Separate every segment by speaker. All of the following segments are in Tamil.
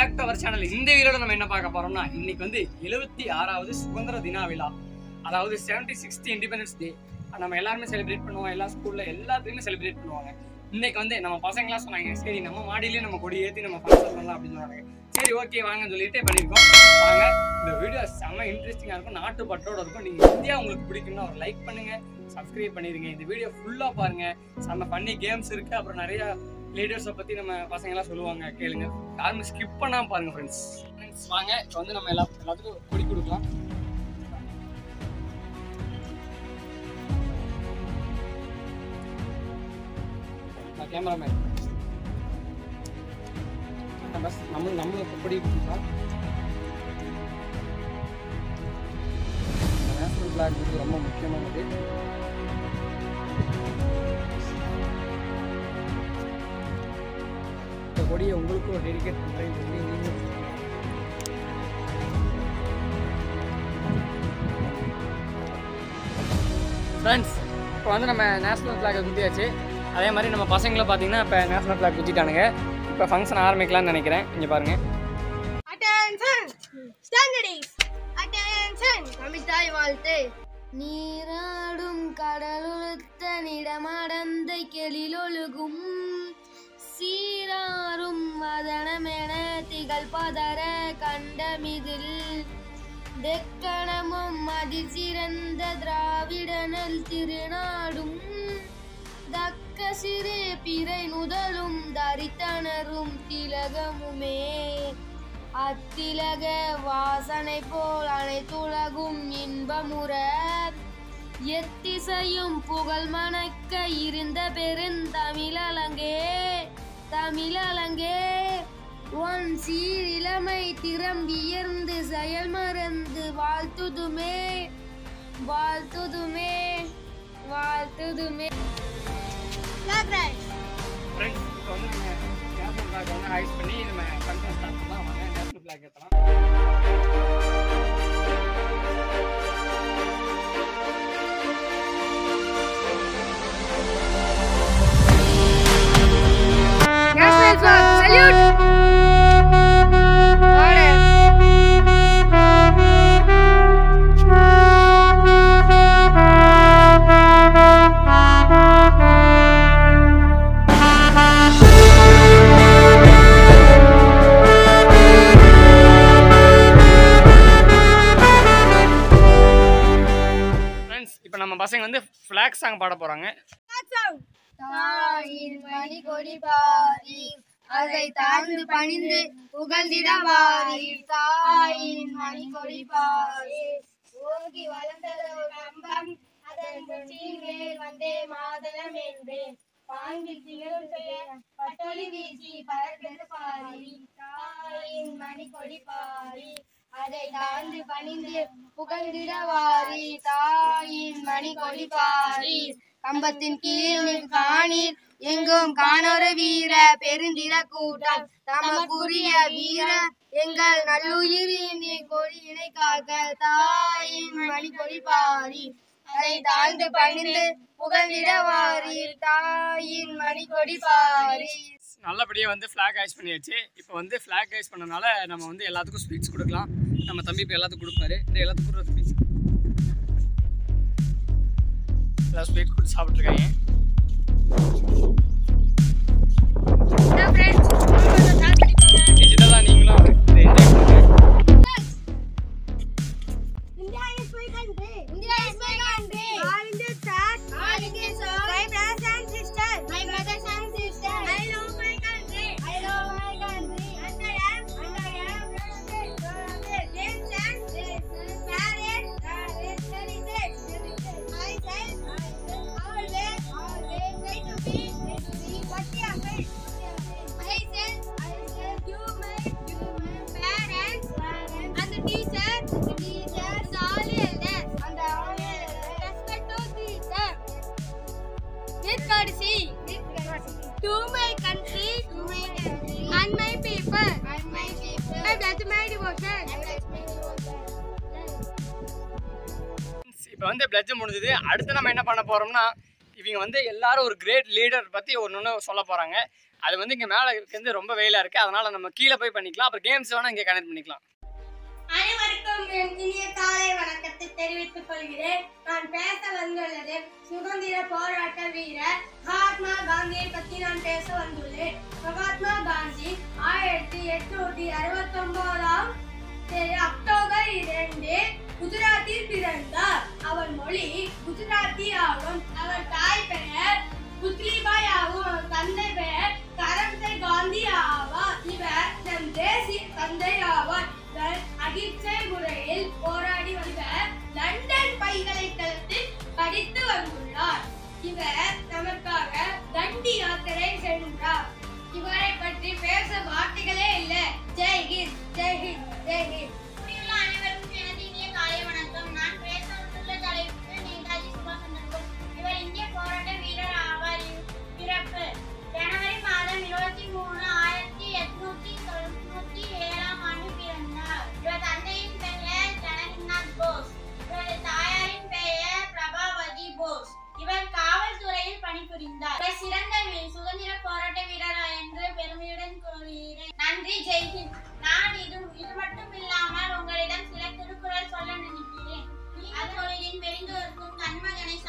Speaker 1: பேக் டு அவர் சேனல் இந்த வீடியோவில் நம்ம என்ன பார்க்க போறோம்னா இன்னைக்கு வந்து எழுபத்தி ஆறாவது சுதந்திர தின விழா. அதாவது செவன்டி சிக்ஸ்த் இண்டிபெண்டன்ஸ் டே நம்ம எல்லாருமே செலிப்ரேட் பண்ணுவோம். எல்லா ஸ்கூல்ல எல்லாத்துலயுமே செலிப்ரேட் பண்ணுவாங்க. இன்னைக்கு வந்து நம்ம பசங்களாம் சொன்னாங்க சரி நம்ம மாடியிலேயே நம்ம கொடி ஏற்றி நம்ம ஃபங்க்ஷன் பண்ணலாம் அப்படின்னு சொன்னாங்க. சரி ஓகே வாங்கன்னு சொல்லிட்டு பண்ணியிருக்கோம் வாங்க. இந்த வீடியோ செம்ம இன்ட்ரெஸ்டிங்காக இருக்கும். நாட்டு பற்றோட இருக்கும். நீங்கள் இந்தியா உங்களுக்கு பிடிக்கும்னா ஒரு லைக் பண்ணுங்க சப்ஸ்கிரைப் பண்ணிடுங்க. இந்த வீடியோ ஃபுல்லாக பாருங்க. செம்ம பண்ணி கேம்ஸ் இருக்குது அப்புறம் நிறையா லீடர்ஸை பற்றி நம்ம பசங்கள்லாம் சொல்லுவாங்க கேளுங்க. யாருமே ஸ்கிப் பண்ணாமல் பாருங்கள் ஃப்ரெண்ட்ஸ் ஃப்ரெண்ட்ஸ் வாங்க. இப்போ வந்து நம்ம எல்லா எல்லாத்துக்கும் கொடி கொடுக்கலாம். கேமராமேன் பஸ் நம்ம நம்ம எப்படி கொடுக்கலாம் நேஷனல் ஃபிளாக் வந்து ரொம்ப முக்கியமானது. கொடியை உங்களுக்கும் டெடிகேட் பண்ணுறேன்னு சொல்லி நீங்கள் ஃப்ரெண்ட்ஸ் இப்போ வந்து நம்ம நேஷ்னல் ஃப்ளாகை குத்தியாச்சு. அதே மாதிரி நம்ம பசங்களை பார்த்தீங்கன்னா இப்போ நேஷ்னல் ஃப்ளாக் குத்திட்டானுங்க. இப்போ ஃபங்க்ஷன் ஆரம்பிக்கலாம்னு நினைக்கிறேன். இங்கே பாருங்கள்
Speaker 2: திகழ் கண்டமிதில் தெக்கணமும் அதிசிறந்த திராவிடனல் திருநாடும். தக்க சிறு பிறை நுதலும் தரித்தனரும் திலகமுமே. அத்திலக வாசனை போல் அனைத்துலகும் இன்பமுற. எத்திசையும் புகழ் மணக்க இருந்த பெருந்தமிழலங்கே தமிழலங்கே உன் சீரிழமை திறம்பியர்ந்து செயல் மறந்து வாழ்த்துதுமே வாழ்த்துதுமே வாழ்த்துதுமே.
Speaker 1: ஃப்ரெண்ட்ஸ் இப்போ வந்து நம்ம வந்து ஹைஸ் பண்ணி நம்ம கண்ட்ரோல் ஸ்டார்ட் பண்ணலாம் வாங்க நேஷனல் ஃப்ளாக் ஏற்றலாம் ஃப்ளாக் சாங் பாட போறாங்க.
Speaker 2: தாயின் மணி கொடி பாரி அதை தாழ்ந்து பணிந்து புகழ்ந்திட வாரி. தாயின் மணி கொடி பாரி ஓகி வளர்ந்ததோ கம்பம் அதன் உச்சியின் மேல் வந்தே மாதளம் என்பேன். பாங்கில் திகழும் பெயர் பட்டொலி வீசி பறக்கிறது பாரி. தாயின் மணி கொடி பாரி அதை தாழ்ந்து பணிந்து புகழ்ந்திடவாரி. தாயின் மணி கொடிப்பாரி கம்பத்தின் கீழ் காணீர். எங்கும் காணொரு வீர பெருந்திர கூட்டம். தமக்குரிய வீர எங்கள் நல்லுயிரின் கொடியினை காக்க. தாயின் மணி கொடி பாரி. அதை தாழ்ந்து பணிந்து புகழ்ந்திடவாரி. தாயின் மணி கொடி பாரி.
Speaker 1: நல்லபடியாக வந்து ஃப்ளாக் ஹைஸ் பண்ணியாச்சு. இப்போ வந்து ஃப்ளாக் ஹைஸ் பண்ணனால நம்ம வந்து எல்லாத்துக்கும் ஸ்பீச் கொடுக்கலாம். நம்ம தம்பி இப்போ எல்லாத்துக்கும் கொடுப்பாரு. இந்த எல்லாத்துக்கும் கொடுக்குற ஸ்வீட்ஸ் எல்லாம் ஸ்வீட் கொடுத்து சாப்பிட்ருக்காங்க வந்து பிளட்ஜ் முடிஞ்சது. அடுத்து நம்ம என்ன பண்ண போகிறோம்னா இவங்க வந்து எல்லாரும் ஒரு கிரேட் லீடர் பற்றி ஒன்று ஒன்று சொல்ல போகிறாங்க அது வந்து இங்கே மேலே இருந்து ரொம்ப வெயிலாக இருக்குது அதனால் நம்ம கீழே போய் பண்ணிக்கலாம். அப்புறம் கேம்ஸ் வேணால் இங்கே கனெக்ட் பண்ணிக்கலாம்.
Speaker 2: அனைவருக்கும் என் இனிய காலை வணக்கத்தை தெரிவித்துக் கொள்கிறேன். நான் பேச வந்துள்ளது சுதந்திர போராட்ட வீரர் மகாத்மா காந்தியை பற்றி நான் பேச வந்துள்ளேன். மகாத்மா காந்தி ஆயிரத்தி எட்நூத்தி அறுபத்தி ஒன்பதாம் அக்டோபர் இரண்டு குஜராத்தில் பிறந்தார். அவர் மொழி குஜராத்தி ஆகும் அவர் தாய் பெயர் புத்லிபாய் ஆகும். அவர் தந்தை பெயர் கரம்சை காந்தி ஆவார். இவர் நம் தேசிய தந்தை ஆவார். இவர் அகிம்சை முறையில் போராடி வந்த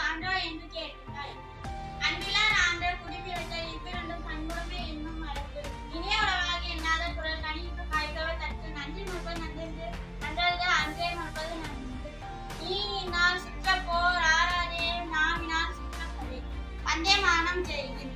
Speaker 3: சான்றோ என்று கேட்டாய். அன்பிலார் ஆண்ட குடிபிறத்தல் இவ்விரண்டும் பண்புடைமை என்னும் மரபு இனிய உறவாக எண்ணாத குரல் கணிப்பு காய்கவ தற்கு நன்றி முன்பு நன்றென்று நன்றாக அன்றே மறுப்பது நன்று நீனால் சுற்ற போர் ஆறாதே. நாவினால் சுற்றப்படே வந்தே மானம் செய்கிறேன்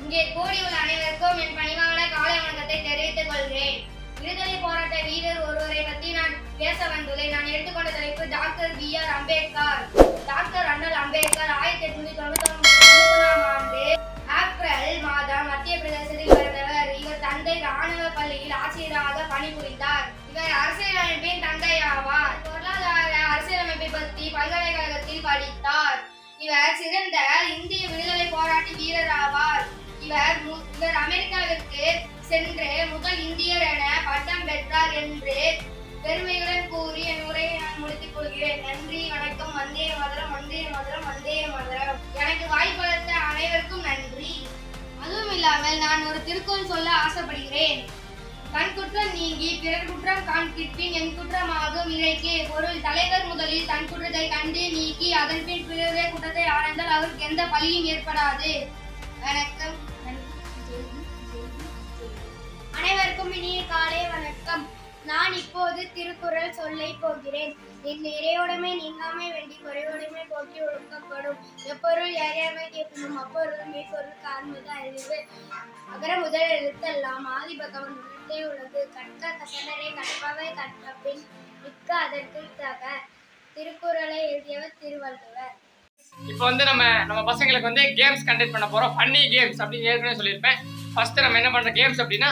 Speaker 2: இங்கே கூடியுள்ள அனைவருக்கும் என் பணிவான காலை வணக்கத்தை தெரிவித்துக் கொள்கிறேன். விடுதலை போராட்ட வீரர் ஒருவரை பற்றி நான் பேச வந்துள்ளேன் நான் எடுத்துக்கொண்ட தலைப்பு doctor B R Ambedkar. Doctor அண்ணல் அம்பேத்கர் ஆயிரத்தி எட்நூத்தி தொண்ணூத்தி ஆண்டு ஏப்ரல் மாதம் மத்திய பிரதேசத்தில் பிறந்தவர். இவர் தந்தை ராணுவ பள்ளியில் ஆசிரியராக பணிபுரிந்தார். இவர் அரசியலமைப்பின் தந்தை ஆவார். பொருளாதார அரசியலமைப்பை பற்றி பல்கலைக்கழகத்தில் படித்தார். இவர் சிறந்த இந்திய விடுதலை போராட்ட வீரர் ஆவார். இவர் மு- இவர் அமெரிக்காவிற்கு சென்று முதல் இந்தியர் என பட்டம் பெற்றார் என்று பெருமையுடன் கூறி என் உரையை நான் முடித்துக் கொள்கிறேன். நன்றி வணக்கம் வந்தே மதுரம் வந்தே மதுரம் வந்தே மதுரம். எனக்கு வாய்ப்பளித்த அனைவருக்கும் நன்றி. அதுவும் இல்லாமல் நான் ஒரு திருக்குறள் சொல்ல ஆசைப்படுகிறேன். தன் குற்றம் நீங்கி பிறர் குற்றம் காண்பின் என் குற்றமாகும். இழைக்கே பொருள் தலைவர் முதலில் தன் குற்றத்தை கண்டு நீக்கி அதன் பின் பிறரே குற்றத்தை ஆராய்ந்தால் அவருக்கு எந்த பழியும் ஏற்படாது. வணக்கம். அனைவருக்கும் இனிய காலை வணக்கம். நான் இப்போது திருக்குறள் சொல்லை போகிறேன். என் இறையோடமே நீங்காமை வேண்டி குறையோடமை போக்கி ஒழுக்கப்படும். எப்பொருள் யாரையாமை கேட்கணும் அப்பொருள் மெய்ப்பொருள் காண்பது அறிவு அகர முதல் எழுத்தெல்லாம் ஆதிபகவன் உள்ளே உள்ளது. கற்க கசடரை கற்பவை கற்ற பின் மிக்க அதற்கு தக. திருக்குறளை எழுதியவர் திருவள்ளுவர்.
Speaker 1: இப்போ வந்து நம்ம நம்ம பசங்களுக்கு வந்து கேம்ஸ் கண்டக்ட் பண்ண போறோம். ஃபன்னி கேம்ஸ் அப்படின்னு ஏற்கனவே சொல்லியிருப்பேன். ஃபர்ஸ்ட் நம்ம என்ன பண்ற கேம்ஸ் அப்படின்னா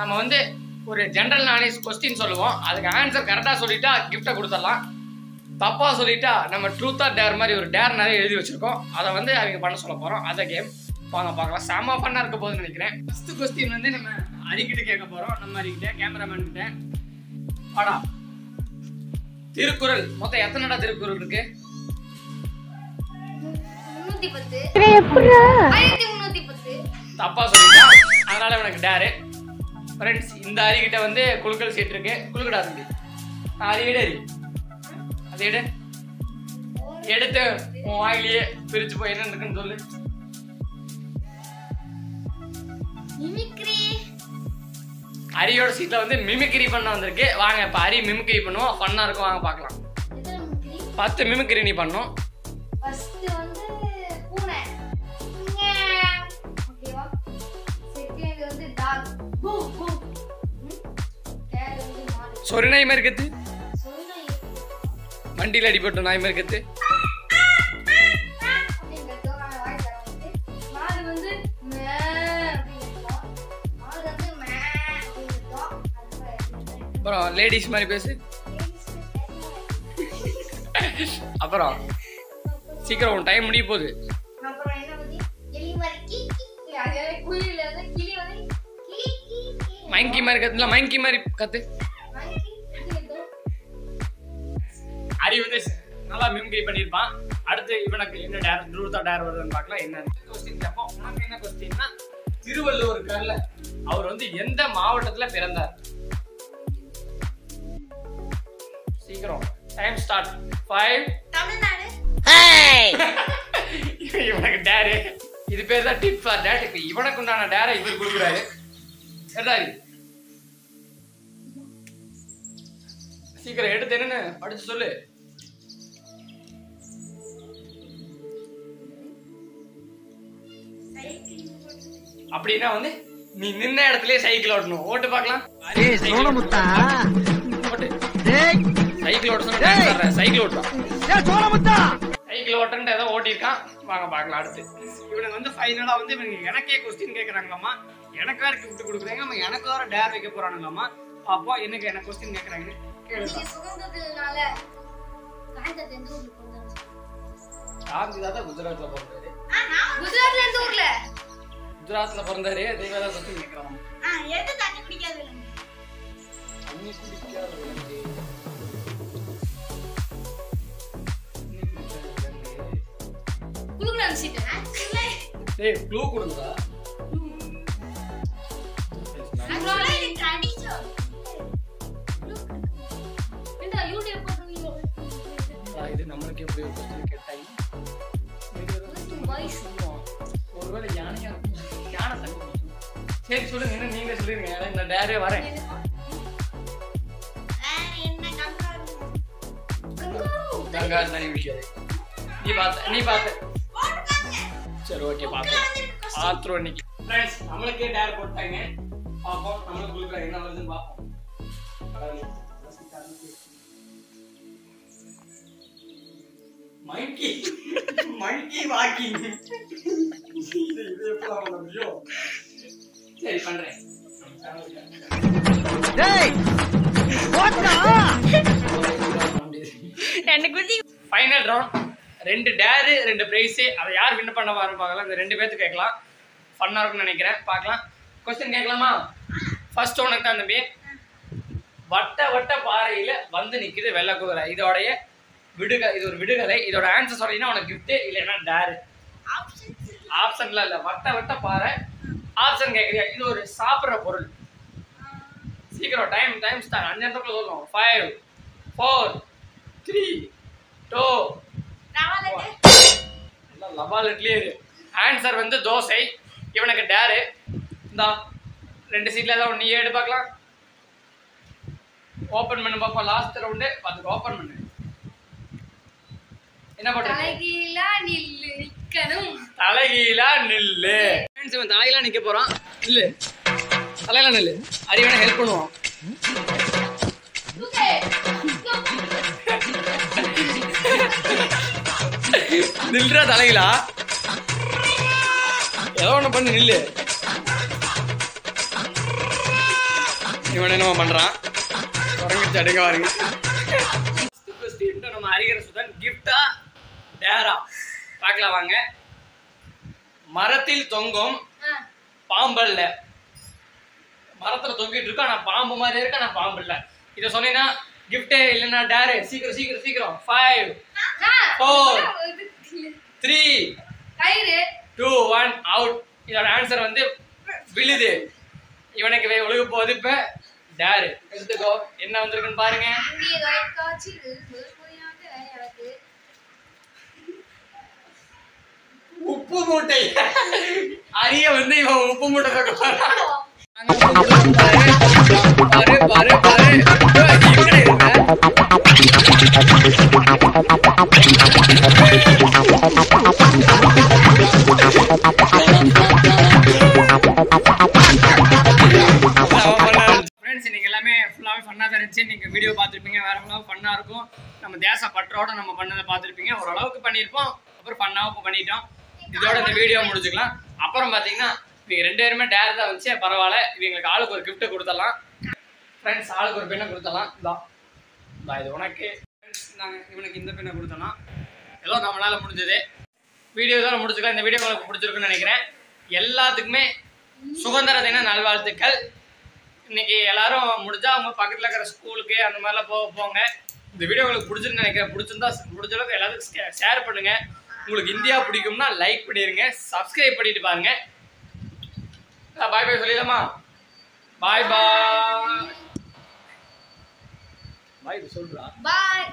Speaker 1: நம்ம வந்து ஒரு ஜென்ரல் நாலேஜ் கொஸ்டின் சொல்லுவோம். அதுக்கு ஆன்சர் கரெக்டாக சொல்லிட்டா கிஃப்ட்டை கொடுத்துடலாம். தப்பா சொல்லிட்டா நம்ம ட்ரூத் ஆர் டேர் மாதிரி ஒரு டேர் நிறைய எழுதி வச்சிருக்கோம். அதை வந்து அவங்க பண்ண சொல்ல போறோம். அந்த கேம் வாங்க பார்க்கலாம். செம்ம ஃபன்னாக இருக்க போகுதுன்னு நினைக்கிறேன். ஃபர்ஸ்ட் கொஸ்டின் வந்து நம்ம அரிக்கிட்ட கேட்க போறோம். நம்ம அரிக்கிட்ட கேமராமேன் கிட்ட. வாடா. திருக்குறள். மொத்தம் எத்தனைடா திருக்குறள் இருக்கு? தப்பா சொல்லிட்டான் அதனால உனக்கு டேரு ஃப்ரெண்ட்ஸ் இந்த அரிகிட்ட வந்து குழுக்கள் சீட் இருக்கு குழுக்கடா தம்பி. அது எடு அரி அது எடு. எடுத்து உன் வாயிலேயே பிரிச்சு போய் என்ன இருக்குன்னு சொல்லு. அரியோட சீட்ல வந்து மிமிக்ரி பண்ண வந்திருக்கு. வாங்க இப்ப அரி மிமிக்ரி பண்ணுவோம். ஃபன்னா இருக்கும். வாங்க பார்க்கலாம். பத்து மிமிக்ரி நீ பண்ணும்
Speaker 2: பூனை.
Speaker 1: சொரி நாய் மாதிரி கத்து. வண்டியில் அடிபட்டு நாய் மாதிரி கத்து. அப்புறம் லேடிஸ் மாதிரி பேசு. அப்புறம் சீக்கிரம் உன் டைம் முடிய போகுது.
Speaker 2: எலி மாதிரி
Speaker 1: கத்து. இல்லை மைங்கி மாதிரி கத்து. வந்து நல்லா மிமிக்ரி பண்ணியிருப்பான். அடுத்து இவனுக்கு என்ன டேர் ட்ரூத்தா டேர் வருதுன்னு பார்க்கலாம். என்ன கொஸ்டின் கேட்போம் உனக்கு என்ன கொஸ்டின்னா திருவள்ளுவர் இருக்கார்ல அவர் வந்து எந்த மாவட்டத்துல பிறந்தார்? சீக்கிரம். Time start five
Speaker 3: Tamil Nadu.
Speaker 1: இவனுக்கு டேரு இது பேர் தான் டிப் ஃபார் டேட் இப்ப இவனுக்கு உண்டான டேரை இவர் கொடுக்குறாரு. சரிதாரி. சீக்கிரம் எடுத்து என்னன்னு படிச்சு சொல்லு. அப்படின்னா வந்து நீ நின்ன இடத்துலயே சைக்கிள் ஓட்டணும். ஓட்டு பார்க்கலாம். சைக்கிள் ஓட்ட சொன்னா சைக்கிள் ஓட்டுறான் சைக்கிள் ஓட்டன்ட்டு ஏதோ ஓட்டியிருக்கான். வாங்க பார்க்கலாம் அடுத்து. இவனுக்கு வந்து ஃபைனலா வந்து இவனுக்கு எனக்கே கொஸ்டின் கேட்குறாங்களாமா எனக்கு வேற கிஃப்ட் கொடுக்குறாங்க. நம்ம எனக்கு வேற டேர் வைக்க போறானுங்களாமா அப்போ எனக்கு என்ன கொஸ்டின் கேட்குறாங்க கேளுங்க? காந்தி பிறந்தாரு.
Speaker 3: ஆ, நான்
Speaker 2: குஜராத்ல எந்த ஊர்ல.
Speaker 1: குஜராத்ல பிறந்தாரு கொஸ்டின் கேட்குறாங்க
Speaker 3: ஆ, எது தண்ணி குடிக்காது?
Speaker 1: தண்ணி குடிக்காத.
Speaker 2: குளுக்குறாங்க சீட்டு
Speaker 1: டேய் க்ளூ கொடுங்கடா. இது நம்மளுக்கு எப்படி ஒரு கேட்டாங்க. சரி சொல்லுங்க என்ன நீங்க சொல்லிருங்க ஏன்னா இந்த டேரே வரேன்
Speaker 3: கங்காரு?
Speaker 1: கங்கா தண்ணி குடிக்காது நீ பார்த்த நீ பார்த்த சரி ஓகே பார்ப்போம் பாத்துருவோம் இன்னைக்கு ஃப்ரெண்ட்ஸ் நம்மளுக்கே டேர் போட்டாங்க பார்ப்போம் நம்மளுக்கு கொடுக்குற என்ன வருதுன்னு பார்ப்போம் மங்கி மங்கி வாக்கிங் இது முடியும் சரி பண்றேன்.
Speaker 4: டேய் போட்டா
Speaker 1: ஃபைனல் ரவுண்ட் ரெண்டு டேரு ரெண்டு பிரைஸ் அதை யார் வின் பண்ண பாருப்பாங்களா இந்த ரெண்டு பேர்த்து கேட்கலாம். ஃபன்னாக இருக்கும்னு நினைக்கிறேன். பார்க்கலாம். கொஸ்டின் கேட்கலாமா? ஃபர்ஸ்ட் உனக்கு தான் தம்பி? வட்ட வட்ட பாறையில வந்து நிக்குது வெள்ளை குதிரை இதோடைய விடுக இது ஒரு விடுகதை. இதோட ஆன்சர் சொன்னீங்கன்னா உனக்கு கிஃப்ட் இல்லைன்னா டேரு
Speaker 3: Options. இல்ல.
Speaker 1: ஆப்ஷன்ல இல்ல. வட்ட வட்ட பாறை. ஆப்ஷன் கேட்குறியா இது ஒரு சாப்பிட்ற பொருள். சீக்கிரம் டைம் டைம் ஸ்டார்ட் அஞ்சு நிமிஷத்துக்குள்ள சொல்லணும் ஃபைவ் ஃபோர் த்ரீ டூ. எல்லாம் லபாலட்லயே இரு ஆன்சர் வந்து தோசை. இவனுக்கு டேரு இந்தா ரெண்டு சீட்ல ஏதாவது ஒன்று எடு பார்க்கலாம். ஓப்பன் பண்ணு பார்ப்போம். லாஸ்ட் ரவுண்டு அதுக்கு ஓப்பன் பண்ணு என்ன பண்ற
Speaker 2: தலைகீழா நில்லு நிக்கணும்.
Speaker 1: தலைகீழா நில்லு. ஃப்ரெண்ட்ஸ் இவன் தலைகீழா நிக்க போறான். நில்லு. தலையெல்லாம் நில்லு. அறிவனை ஹெல்ப் பண்ணுவான். நில்றா தலையிலா? ஏதோ ஒண்ணு பண்ணு நில்லு. இவன் என்னமோ பண்றான். குரங்கிச்சு அடுங்க வாருங்க நம்ம அறிகிற சுதன் கிஃப்டா டேரா பார்க்கலாம் வாங்க. மரத்தில் தொங்கும் பாம்பல்ல. மரத்துல தொங்கிட்டு இருக்கு? ஆனா பாம்பு மாதிரி இருக்கு? ஆனா பாம்பு இல்ல. இத சொன்னீங்கன்னா கிஃப்டே இல்லைன்னா டேரு சீக்கிரம் சீக்கிரம் சீக்கிரம். Five four three two one out இதோட ஆன்சர் வந்து விழுது. இவனுக்கு ஒழுக போகுது இப்ப டேரு எடுத்துக்கோ. என்ன வந்திருக்குன்னு பாருங்க
Speaker 2: இந்திய தொலைக்காட்சியில் முதன்முறையாக எனக்கு
Speaker 1: உப்பு மூட்டை. அரிய வந்து இவன் உப்பு மூட்டை தூக்க பாரு பாரு பாரு ஏய், எங்கடா இருக்க? ஃப்ரெண்ட்ஸ் எல்லாமே ஃபுல்லாகவே ஃபன்னாக இருந்துச்சு. நீங்கள் வீடியோ பார்த்துருப்பீங்க. வேற எவ்வளோ ஃபன்னாக இருக்கும். நம்ம தேச பற்றோட நம்ம பண்ணதை பார்த்துருப்பீங்க. ஓரளவுக்கு பண்ணியிருப்போம். அப்புறம் ஃபன்னாகவும் இப்போ பண்ணிட்டோம். இதோட இந்த வீடியோ முடிச்சுக்கலாம். அப்புறம் பார்த்தீங்கன்னா இவங்க ரெண்டு பேருமே டேர் தான் வச்சு பரவாயில்ல இவங்களுக்கு ஆளுக்கு ஒரு கிஃப்ட்டு கொடுத்துடலாம். ஃப்ரெண்ட்ஸ் ஆளுக்கு ஒரு பெண்ணை கொடுத்துடலாம். இதான் இந்தா இது உனக்கு. ஃப்ரெண்ட்ஸ் நாங்கள் இவனுக்கு இந்த பெண்ணை கொடுத்தலாம் ஏதோ நம்மளால முடிஞ்சது. வீடியோ தான் முடிச்சுக்கலாம். இந்த வீடியோ உங்களுக்கு பிடிச்சிருக்குன்னு நினைக்கிறேன். எல்லாத்துக்குமே சுதந்திர தின நல்வாழ்த்துக்கள். இன்னைக்கு எல்லாரும் முடிஞ்சா அவங்க பக்கத்துல இருக்கிற ஸ்கூலுக்கு அந்த மாதிரிலாம் போக போங்க. இந்த வீடியோ உங்களுக்கு பிடிச்சிருந்து நினைக்கிறேன். பிடிச்சிருந்தா முடிஞ்ச அளவுக்கு எல்லாத்துக்கும் ஷேர் பண்ணுங்க. உங்களுக்கு இந்தியா பிடிக்கும்னா லைக் பண்ணிருங்க சப்ஸ்கிரைப் பண்ணிட்டு பாருங்க. பாய் பாய் சொல்லிடலாமா? பாய் பாய் பாய் சொல்றா.
Speaker 2: பாய்